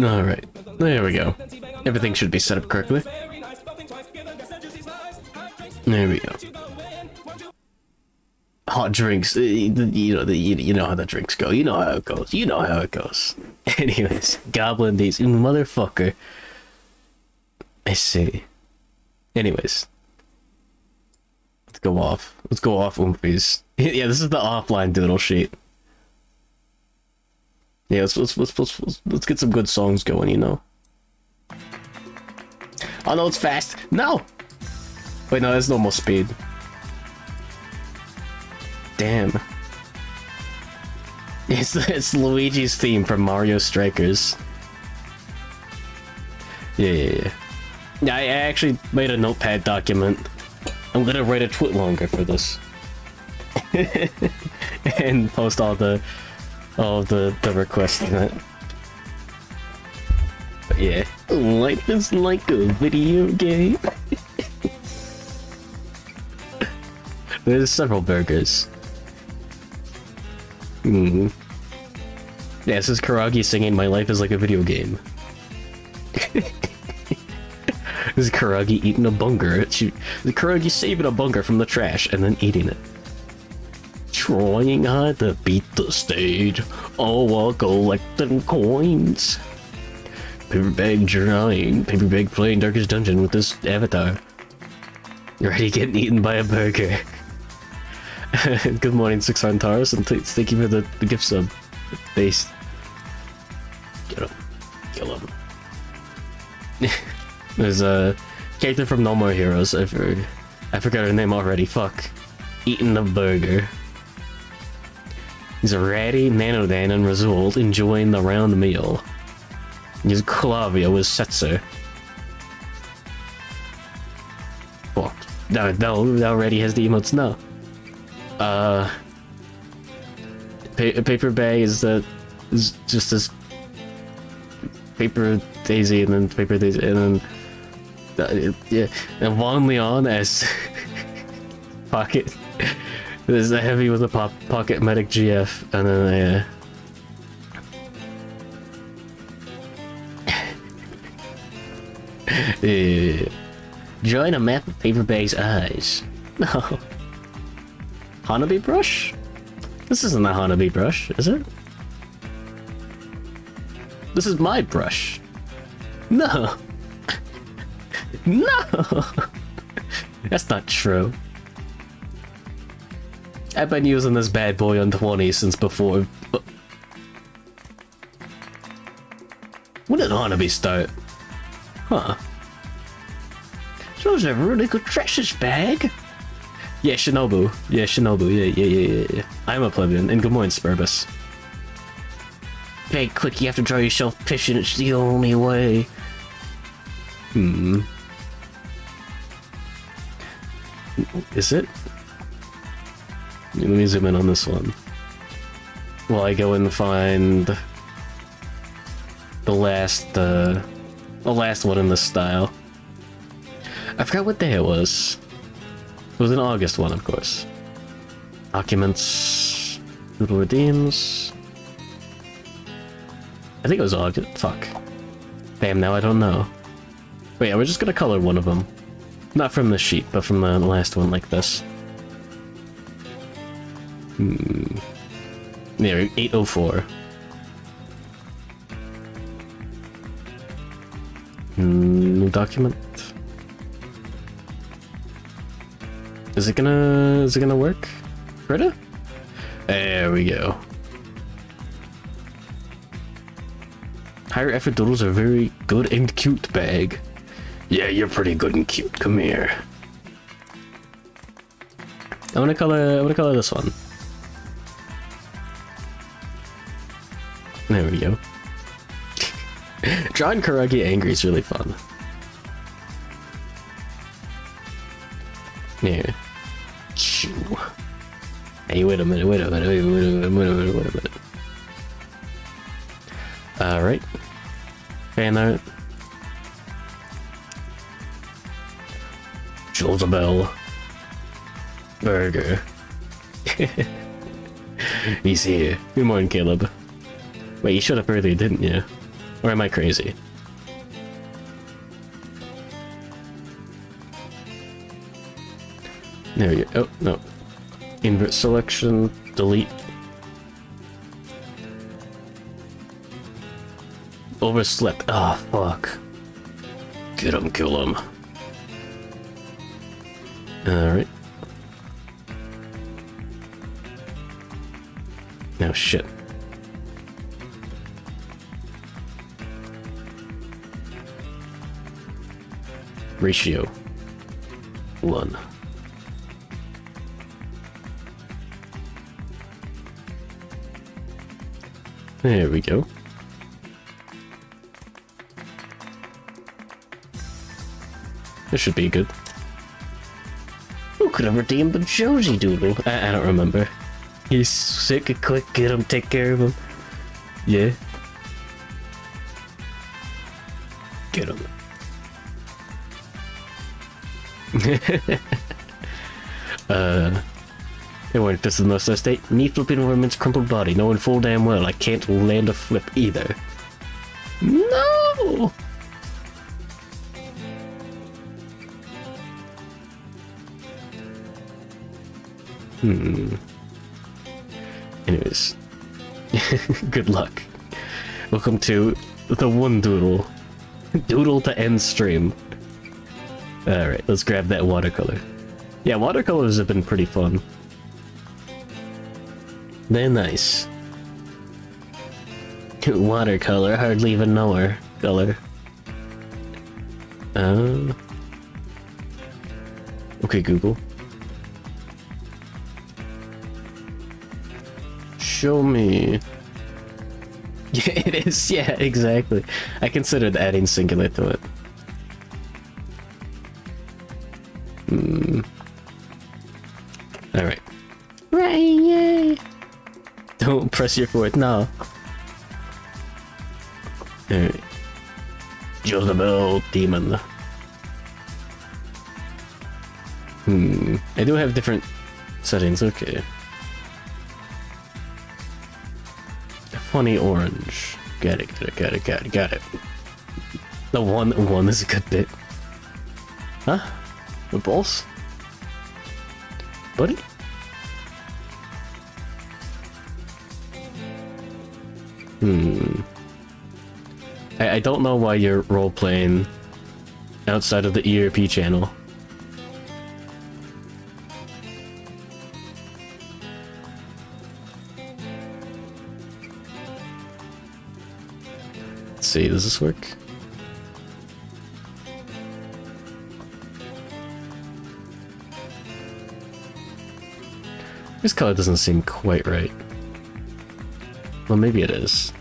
Alright, there we go. Everything should be set up correctly. There we go. Hot drinks, uh, you know, you know how the drinks go. You know how it goes. You know how it goes. Anyways, Goblin Days, motherfucker. I see. Anyways, let's go off. Let's go off, Oompies. yeah, this is the offline doodle sheet. Yeah, let's, let's let's let's let's get some good songs going. You know. Oh no, it's fast. No. Wait, no, there's normal speed. Damn. It's it's Luigi's theme from Mario Strikers. Yeah, yeah, yeah. Yeah, I actually made a notepad document. I'm gonna write a twit longer for this. and post all the all the, the requests in it. But yeah. Life is like a video game. There's several burgers. Hmm. Yeah, this is Kuragi singing My Life is Like a Video Game. this is Kuragi eating a bunker. She, Kuragi saving a bunker from the trash and then eating it. Trying hard to beat the stage. Oh, while collecting coins. Paperbag drawing. Paperbag playing Darkest Dungeon with this avatar. Already getting eaten by a burger. Good morning, Six on Taurus, and th thank you for the, the gift sub. Base. Get him. Kill him. There's a character from No More Heroes. I, I forgot her name already. Fuck. Eating the burger. Ratty Nanodan and Razult enjoying the round meal. He's Clavia with Setzer. Fuck. no, that already has the emotes now. Uh, pa paper bag is that is just this paper daisy and then paper daisy and then uh, yeah and Juan Leon as pocket there's a heavy with a pop pocket medic GF and then uh, yeah. Join a map of bag's eyes. No. Hanabi brush? This isn't a Hanabi brush, is it? This is my brush. No. no! That's not true. I've been using this bad boy on 20 since before. When did Hanabi start? Huh. Shows a really good treasures bag. Yeah, Shinobu. Yeah, Shinobu. Yeah, yeah, yeah, yeah. I'm a plebeian. And good morning, Spurbus. Very quick, you have to draw yourself fishing. It's the only way. Hmm. Is it? Let me zoom in on this one. While I go and find the last, uh, the last one in this style. I forgot what day it was. It was an August one, of course. Documents. Little redeems. I think it was August. Fuck. Damn, now I don't know. Wait, yeah, we're just gonna color one of them. Not from the sheet, but from the last one like this. Hmm. Yeah, 804. Hmm, document. Is it gonna is it gonna work? Greta? There we go. Higher effort doodles are very good and cute bag. Yeah, you're pretty good and cute. Come here. I wanna color I wanna color this one. There we go. Drawing Kuragi angry is really fun. Yeah. Hey, wait a minute, wait a minute, wait a minute, wait a minute, wait a minute. Alright. Fan art. Josabel. Burger. He's here. Good morning, Caleb. Wait, you showed up earlier, didn't you? Or am I crazy? There we go. Oh, no. Invert selection, delete. Overslept. Ah, oh, fuck. Get him, kill him. Alright. No shit. Ratio. One. There we go. This should be good. Who could have redeemed the Josie Doodle? I, I don't remember. He's sick, a quick, get him, take care of him. Yeah. Get him. uh, weren't just in the state. Me flipping Mint's crumpled body, knowing full damn well I can't land a flip either. No! Hmm. Anyways. Good luck. Welcome to the one doodle. Doodle to end stream. Alright, let's grab that watercolor. Yeah, watercolors have been pretty fun. They're nice. Watercolor, hardly even know her color. Uh, okay, Google. Show me. Yeah, it is. Yeah, exactly. I considered adding singular to it. Hmm. Alright. Right, yay! Don't press your foot, no. Alright. Jezebel demon. Hmm. I do have different settings, okay. Funny orange. Got it, got it, got it, got it, got it. The one one is a good bit. Huh? The balls? Buddy? Hmm. I, I don't know why you're role-playing outside of the ERP channel. Let's see, does this work? This color doesn't seem quite right. Well, maybe it is.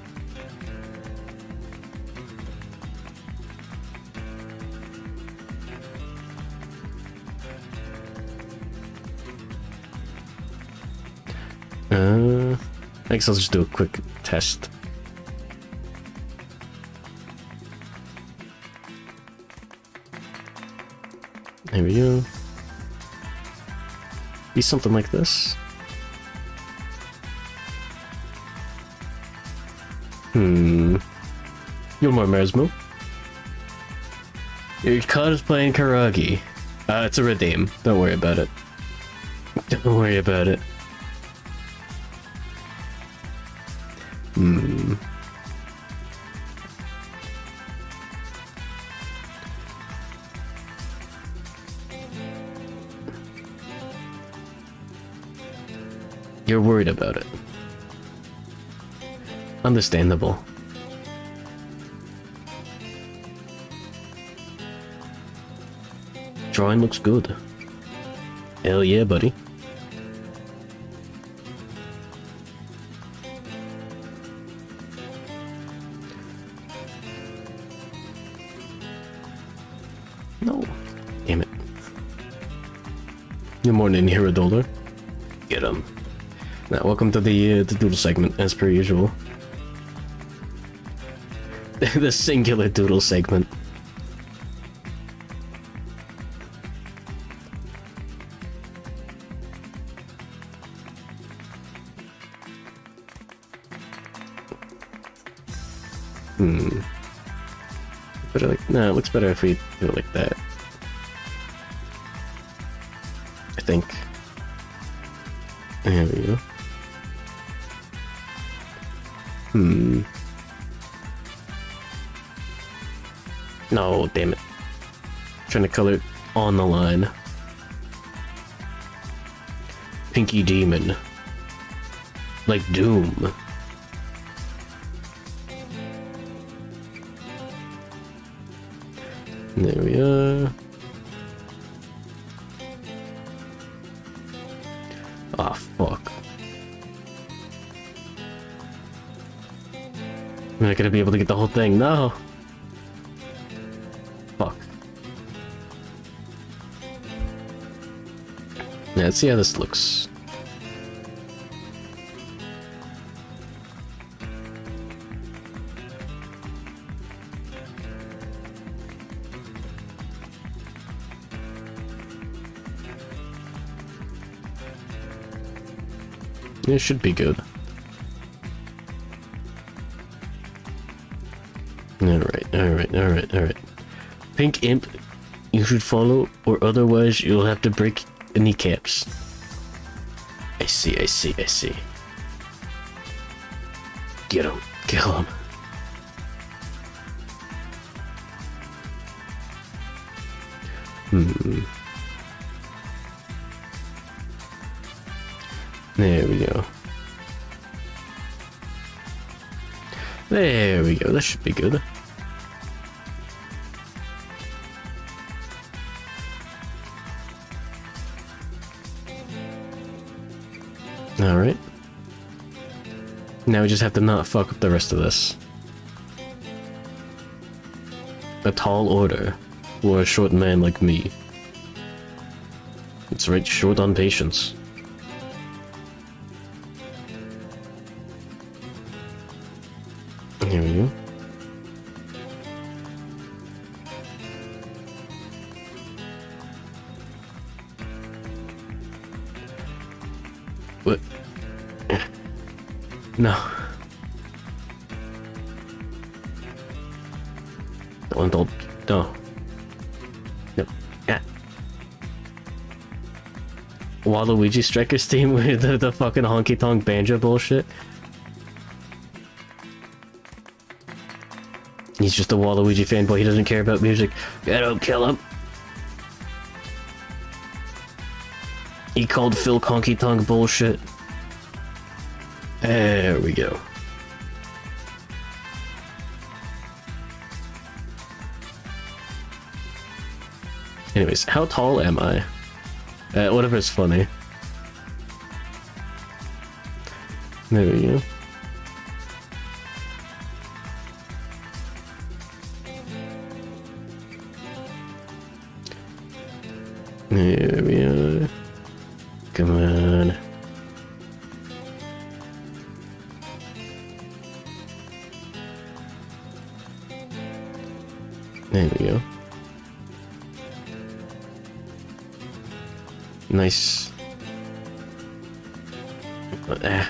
Uh, I guess I'll just do a quick test. There we go. Be something like this. Hmm. Gilmore Mesmo. You're cosplaying Kuragi. Uh, it's a redeem. Don't worry about it. Don't worry about it. Hmm. You're worried about it. Understandable. Drawing looks good. Hell yeah, buddy. No. Damn it. Good morning, Hero Dollar. Get him. Now, welcome to the, uh, the doodle segment, as per usual. the singular doodle segment. Hmm. Better like no, it looks better if we do it like that. I think. There we go. Hmm. No, damn it. trying to color it on the line. Pinky Demon. Like Doom. There we are. Ah, oh, fuck. I'm not gonna be able to get the whole thing, no! Let's see how this looks. It should be good. Alright, alright, alright, alright. Pink Imp, you should follow, or otherwise you'll have to break kneecaps. I see, I see, I see. Get him, kill him. Hmm. There we go. There we go, that should be good. Now we just have to not fuck up the rest of this. A tall order for a short man like me. It's right short on patience. Here we go. What? No. Waluigi Strikers team with the, the fucking honky tonk banjo bullshit. He's just a Waluigi fanboy. He doesn't care about music. I don't kill him. He called Phil Conky Tonk bullshit. There we go. Anyways, how tall am I? Uh, whatever's funny. There we go. There we are. Come on. There we go. Nice. Uh,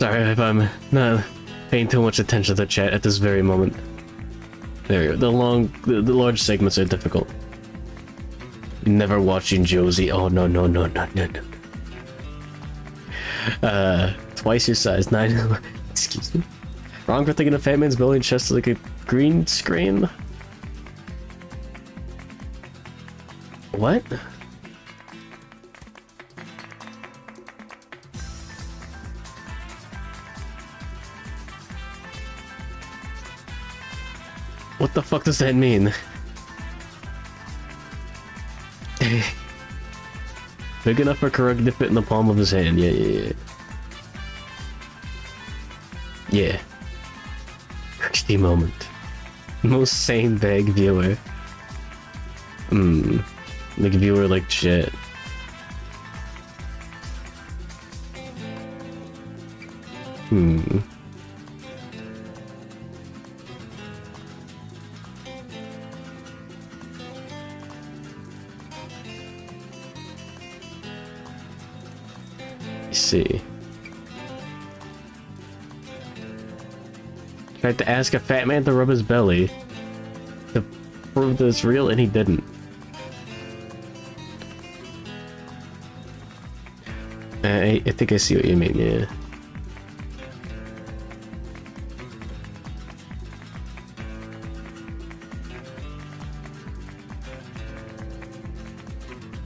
sorry if I'm not paying too much attention to the chat at this very moment. There we go. The long, the, the large segments are difficult. Never watching Josie. Oh no no no no no no. Uh, twice your size. Nine. Excuse me. Wrong for thinking of Fat Man's building chest like a green screen. What? What the fuck does that mean? Big enough for Kurug to fit in the palm of his hand. Yeah, yeah, yeah. Yeah. Christy moment. Most sane bag viewer. Hmm. Like viewer like shit. Hmm. To ask a fat man to rub his belly to prove that it's real, and he didn't. I, I think I see what you mean, yeah.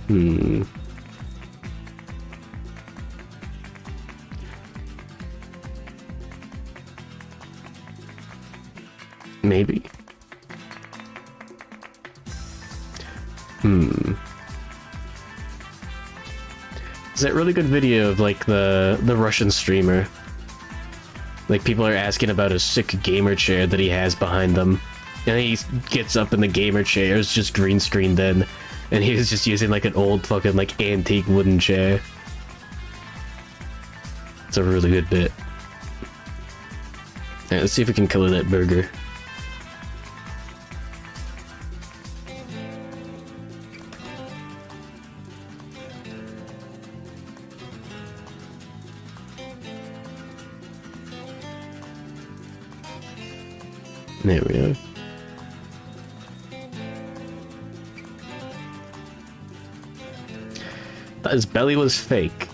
Hmm. That really good video of like the the Russian streamer? Like people are asking about a sick gamer chair that he has behind them. And he gets up in the gamer chair, it's just green screened in. And he was just using like an old fucking like antique wooden chair. It's a really good bit. Alright, let's see if we can color that burger. There we go. His belly was fake.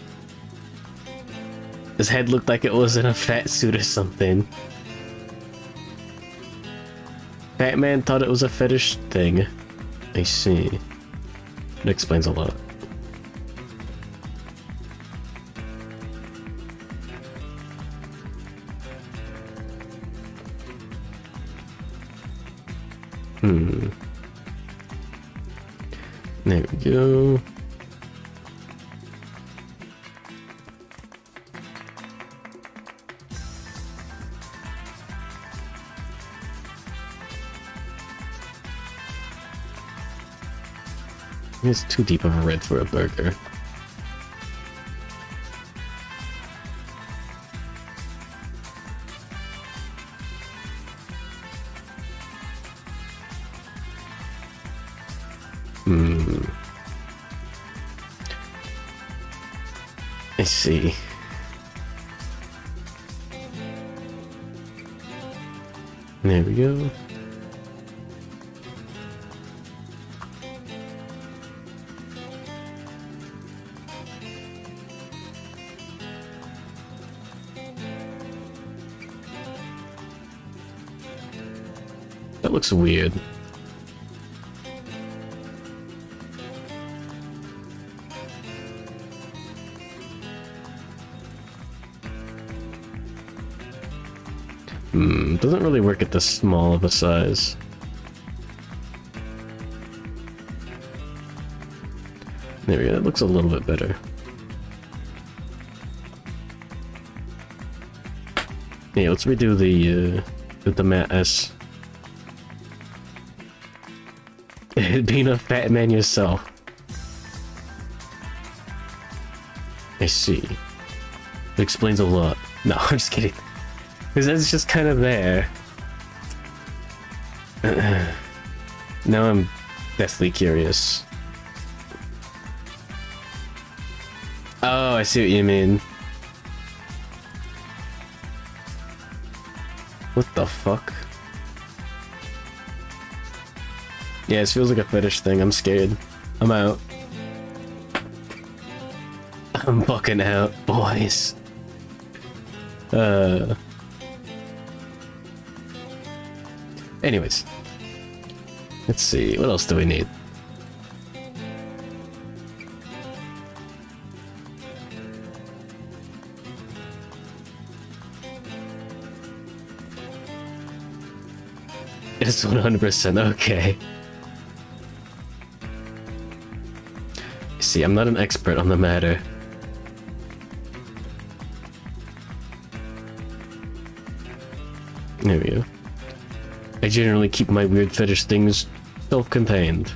His head looked like it was in a fat suit or something. Batman thought it was a fetish thing. I see. It explains a lot. Go. It's too deep of a red for a burger. Hmm. I see. There we go. That looks weird. Doesn't really work at this small of a size. There we go, that looks a little bit better. Yeah, let's redo the, uh, with the matte S. Being a fat man yourself. I see. It explains a lot. No, I'm just kidding. Because it's just kind of there. now I'm deathly curious. Oh, I see what you mean. What the fuck? Yeah, this feels like a fetish thing. I'm scared. I'm out. I'm fucking out, boys. Uh... Anyways. Let's see, what else do we need? It's 100% okay. See, I'm not an expert on the matter. There we go. Generally keep my weird fetish things self-contained.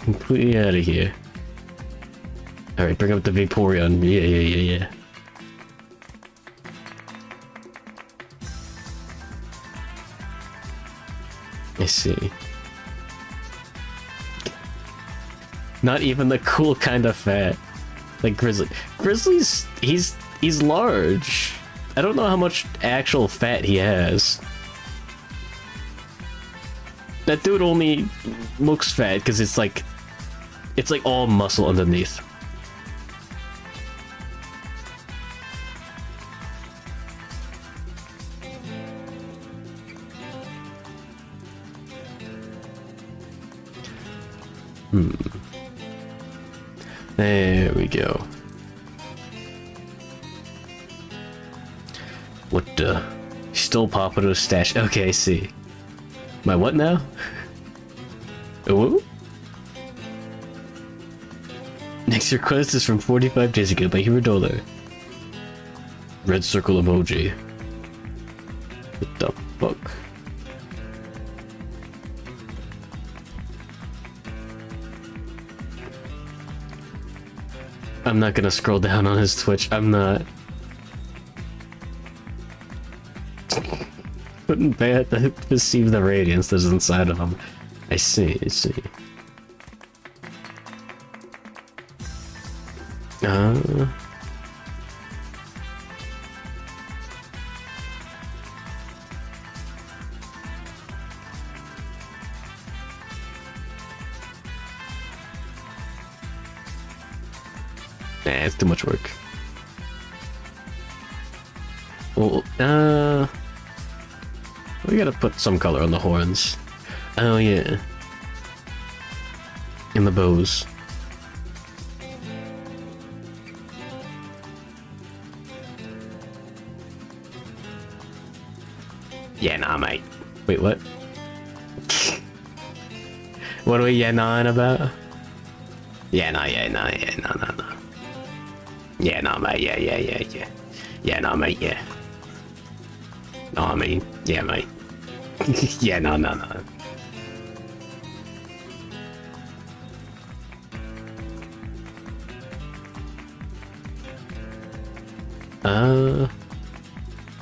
Completely out of here. Alright, bring up the Vaporeon. Yeah, yeah, yeah, yeah. I see. Not even the cool kind of fat. Like Grizzly. Grizzly's he's he's large. I don't know how much actual fat he has. That dude only looks fat because it's like, it's like all muscle underneath. Hmm. There we go. What the? Still popping a stash. Okay, see. My what now? Ooh? Next request is from 45 days ago by Hirodola. Red circle emoji. What the fuck? I'm not gonna scroll down on his Twitch. I'm not. Couldn't bear to perceive the radiance that's inside of him. I see, I see. Uh... Nah, it's too much work. Well, uh... We gotta put some color on the horns. Oh yeah. In the bows. Yeah, nah, mate. Wait, what? what are we yeah nah about? Yeah, nah, yeah, nah, yeah, nah, nah, nah. Yeah, nah, mate, yeah, yeah, yeah, yeah. Yeah, nah, mate, yeah. No, I mean, yeah, mate. yeah, no, no, no. Uh,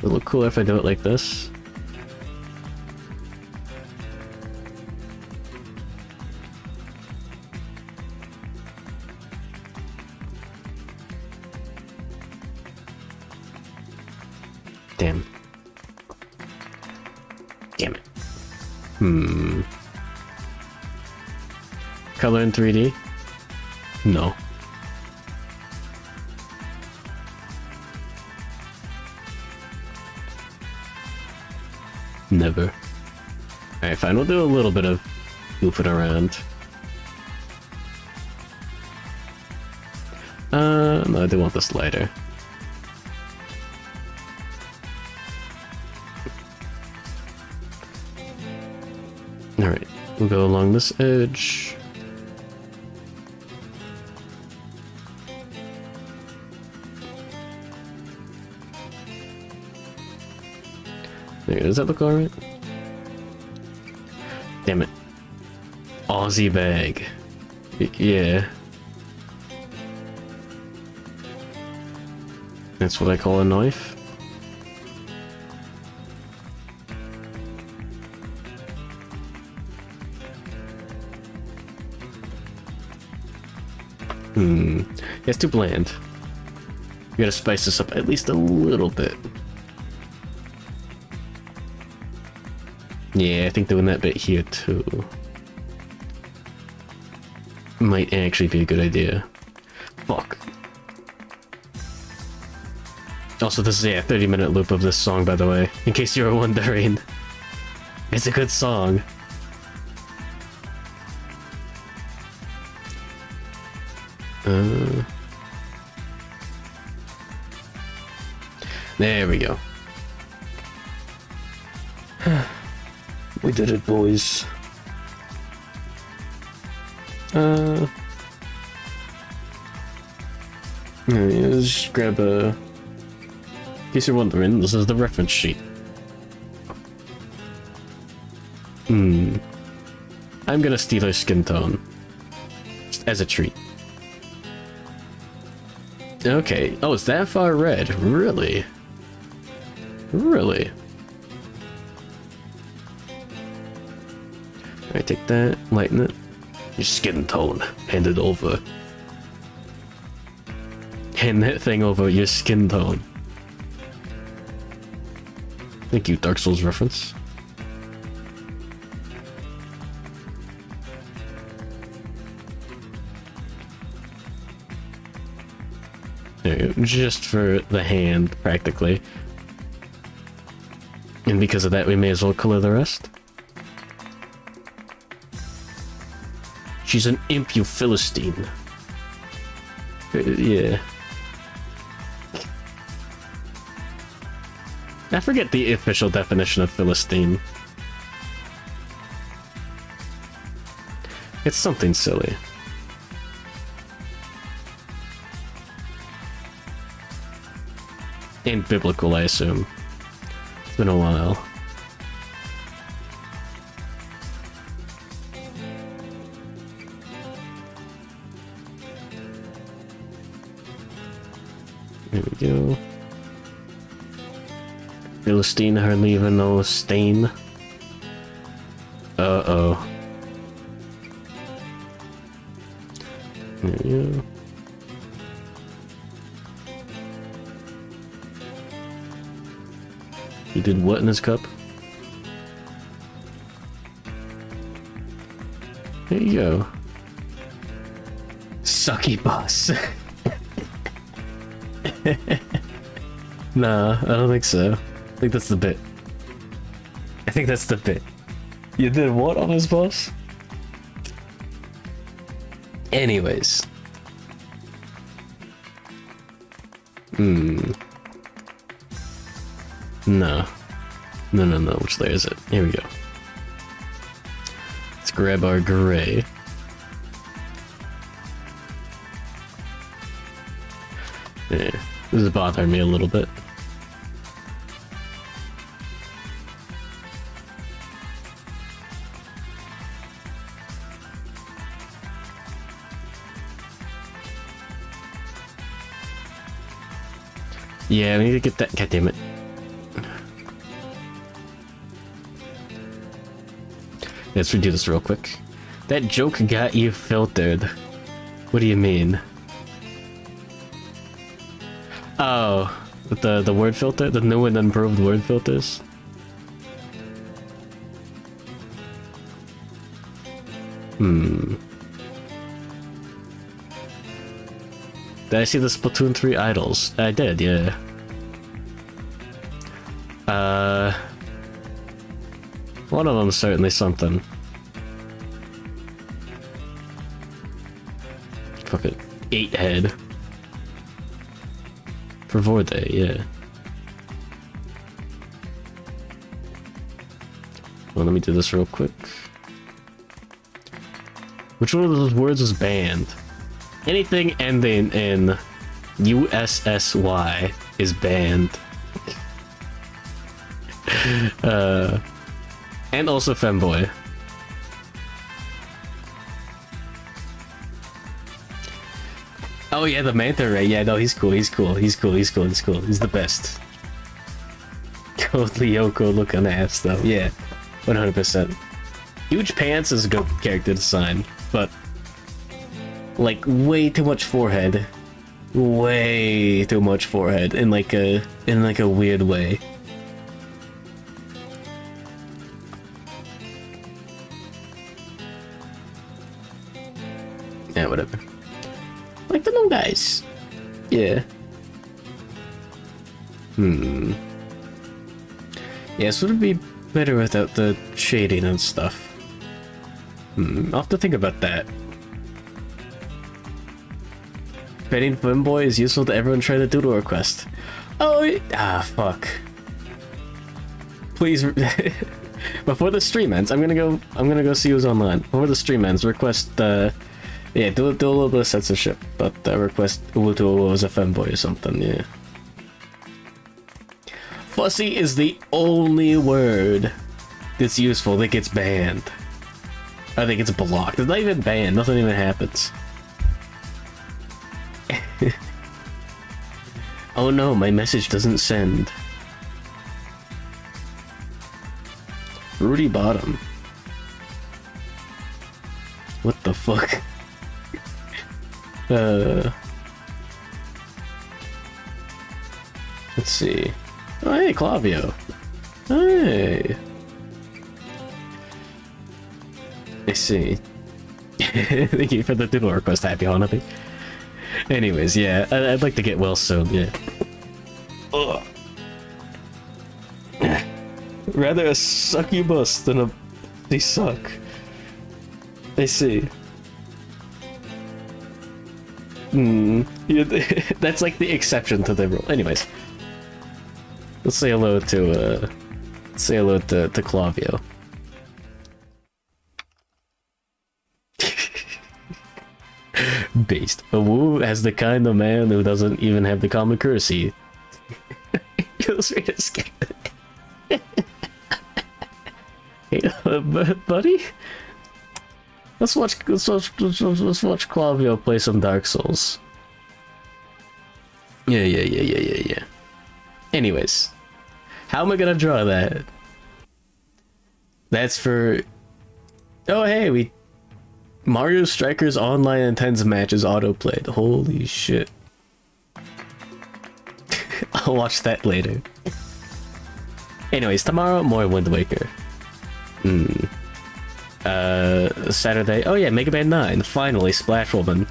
it look cooler if I do it like this. Color in 3D? No. Never. Alright, fine, we'll do a little bit of goofing around. Uh, no, I do want this lighter. Alright, we'll go along this edge. Does that look alright? Damn it. Aussie bag. Y yeah. That's what I call a knife. Hmm. It's too bland. You gotta spice this up at least a little bit. Yeah, I think doing that bit here too might actually be a good idea. Fuck. Also, this is a yeah, 30 minute loop of this song, by the way, in case you were wondering. It's a good song. We did it, boys. Uh, let's just grab a. In case you're wondering, this is the reference sheet. Hmm. I'm gonna steal her skin tone. Just as a treat. Okay. Oh, it's that far red. Really? Really? I take that, lighten it. Your skin tone. Hand it over. Hand that thing over your skin tone. Thank you, Dark Souls reference. You. Just for the hand, practically. And because of that, we may as well color the rest. She's an imp, you Philistine. Uh, Yeah. I forget the official definition of Philistine. It's something silly. And biblical, I assume. It's been a while. Philistine hardly even know a stain. Uh-oh. Go. He did what in his cup? There you go. Sucky boss. nah, I don't think so. I think that's the bit. I think that's the bit. You did what on his boss? Anyways. Hmm. No. No, no, no. Which layer is it? Here we go. Let's grab our gray. Yeah, this is bothering me a little bit. Yeah, I need to get that. God damn it. Let's redo this real quick. That joke got you filtered. What do you mean? Oh, the the word filter, the new and improved word filters. Hmm. Did I see the Splatoon 3 idols? I did, yeah. Uh, one of them's certainly something. Fuck it. Eight head. For Vorde, yeah. Well, let me do this real quick. Which one of those words was banned? Anything ending in USSY is banned. uh, and also femboy. Oh yeah, the manta ray. Yeah, no, he's cool. He's cool. He's cool. He's cool. He's cool. He's the best. Code Lyoko looking ass though. Yeah, 100%. Huge pants is a good character design, but like way too much forehead. Way too much forehead in like a in like a weird way. Yeah, whatever. Like the long guys. Yeah. Hmm. Yes, would it be better without the shading and stuff? Hmm, I'll have to think about that. Betting Femboy is useful to everyone trying to do doodle request. Oh, ah, fuck. Please, before the stream ends, I'm gonna go. I'm gonna go see who's online. Before the stream ends, request. Uh, yeah, do do a little bit of censorship, but uh, request Ubuto was a femboy or something. Yeah. Fussy is the only word that's useful that gets banned. I think it's blocked. It's not even banned. Nothing even happens. Oh no, my message doesn't send. Fruity bottom. What the fuck? uh. Let's see. Oh, hey, Clavio. Hey. I see. Thank you for the doodle request, Happy Hanabi. Anyways, yeah, I I'd like to get well soon, yeah. Ugh. Rather a succubus than a they suck. I see. Hmm. That's like the exception to the rule. Anyways. Let's say hello to uh say hello to, to Clavio. Based. Woo as the kind of man who doesn't even have the common courtesy. Feels free to skip hey, uh, buddy? Let's watch let's watch let's, watch- let's watch Clavio play some Dark Souls. Yeah, yeah, yeah, yeah, yeah, yeah. Anyways, how am I gonna draw that? That's for. Oh, hey, we. Mario Strikers Online Intense Match matches autoplayed. Holy shit. I'll watch that later. Anyways, tomorrow, more Wind Waker. Hmm. Uh, Saturday. Oh yeah, Mega Man 9. Finally, Splash Woman.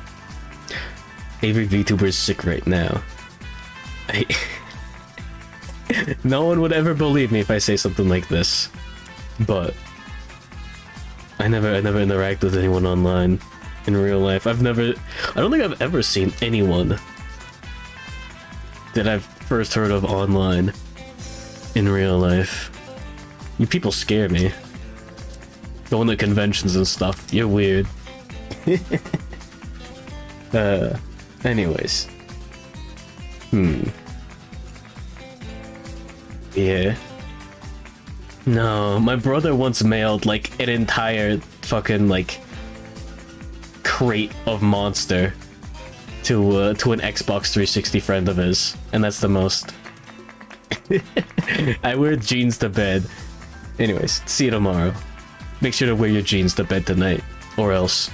Every VTuber is sick right now. I... no one would ever believe me if I say something like this. But I never I never interact with anyone online in real life. I've never I don't think I've ever seen anyone that I've first heard of online in real life. You people scare me. Going to conventions and stuff. You're weird. uh anyways. Hmm. Yeah. No, my brother once mailed like an entire fucking like crate of monster to uh, to an Xbox 360 friend of his, and that's the most. I wear jeans to bed. Anyways, see you tomorrow. Make sure to wear your jeans to bed tonight, or else